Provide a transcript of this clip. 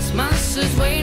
Christmas is waiting.